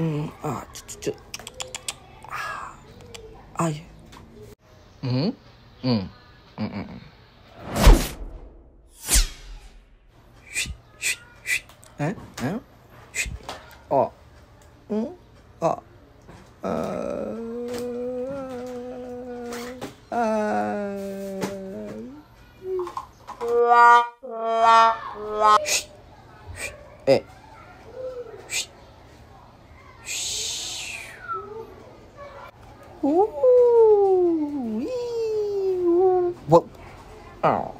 嗯啊，就就就啊，哎，嗯，嗯，嗯嗯嗯，嘘嘘嘘，哎哎，嘘，哦，嗯，哦，呃呃呃，嘘。Ooh, wee, ooh. Whoa. Oh.